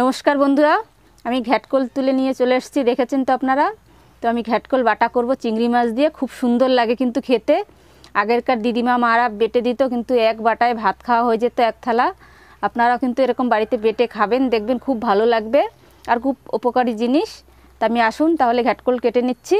নমস্কার বন্ধুরা, আমি ঘ্যাটকোল তুলে নিয়ে চলে এসেছি, দেখেছেন তো আপনারা? তো আমি ঘ্যাটকোল বাটা করব, চিংড়ি মাছ দিয়ে, খুব সুন্দর লাগে কিন্তু খেতে। আগেরকার দিদিমা মারা বেটে দিত, কিন্তু এক বাটায় ভাত খাওয়া হয়ে যেত এক থালা। আপনারাও কিন্তু এরকম বাড়িতে বেটে খাবেন, দেখবেন খুব ভালো লাগবে। আর খুব উপকারী জিনিস। তা আমি আসুন, তাহলে ঘ্যাটকোল কেটে নিচ্ছি।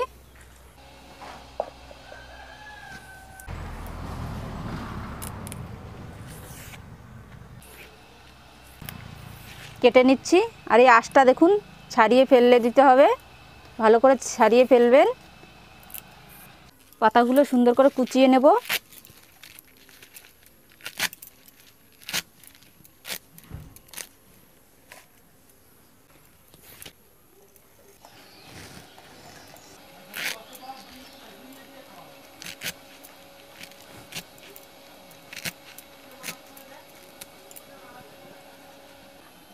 কেটে নিচ্ছি। আর এই আঁশটা দেখুন, ছাড়িয়ে ফেললে দিতে হবে। ভালো করে ছাড়িয়ে ফেলবেন। পাতাগুলো সুন্দর করে কুচিয়ে নেব।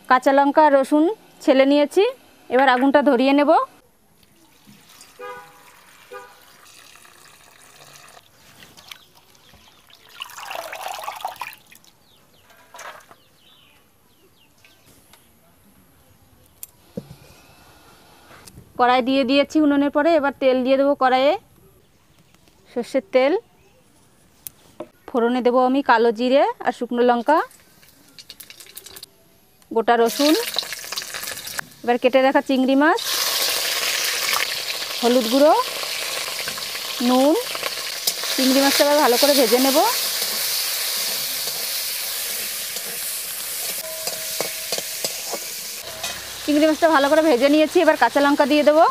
কাঁচা লঙ্কা, রসুন ছেলে নিয়েছি। এবার আগুনটা ধরিয়ে নেব। কড়াই দিয়ে দিয়েছি উনুনের পরে, এবার তেল দিয়ে দেবো কড়াইয়ে। সর্ষের তেল। ফোড়নে দেবো আমি কালো জিরে আর শুকনো লঙ্কা। গোটা রসুন। এবার কেটে রাখা চিংড়ি মাছ, হলুদ গুঁড়ো, নুন। চিংড়ি মাছটা এবার ভালো করে ভেজে নেব। চিংড়ি মাছটা ভালো করে ভেজে নিয়েছি, এবার কাঁচা লঙ্কা দিয়ে দেবো।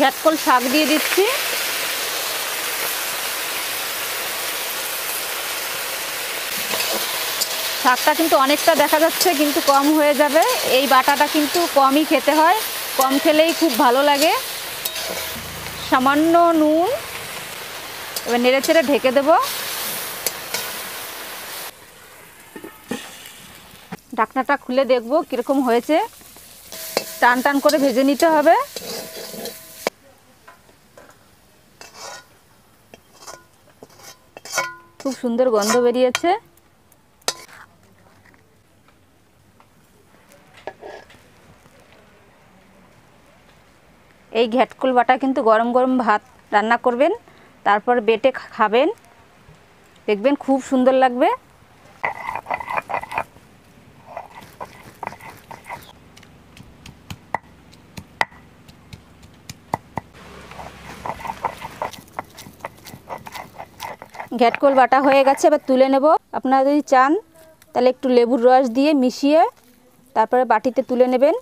ঝাটকল শাক দিয়ে দিচ্ছি। শাকটা কিন্তু অনেকটা দেখা যাচ্ছে, কিন্তু কম হয়ে যাবে। এই বাটাটা কিন্তু কমই খেতে হয়, কম খেলেই খুব ভালো লাগে। সামান্য নুন, এবার নেড়ে চেড়ে ঢেকে দেব। ঢাকনাটা খুলে দেখব কীরকম হয়েছে। টান টান করে ভেজে নিতে হবে। খুব সুন্দর গন্ধ বেরিয়েছে। এই ঘ্যাটকুল বাটা কিন্তু গরম গরম ভাত রান্না করবেন, তারপর বেটে খাবেন দেখবেন খুব সুন্দর লাগবে। ঘ্যাটকোল বাটা হয়ে গেছে, এবার তুলে নেব। আপনারা যদি চান, তাহলে একটু লেবুর রস দিয়ে মিশিয়ে তারপরে বাটিতে তুলে নেবেন।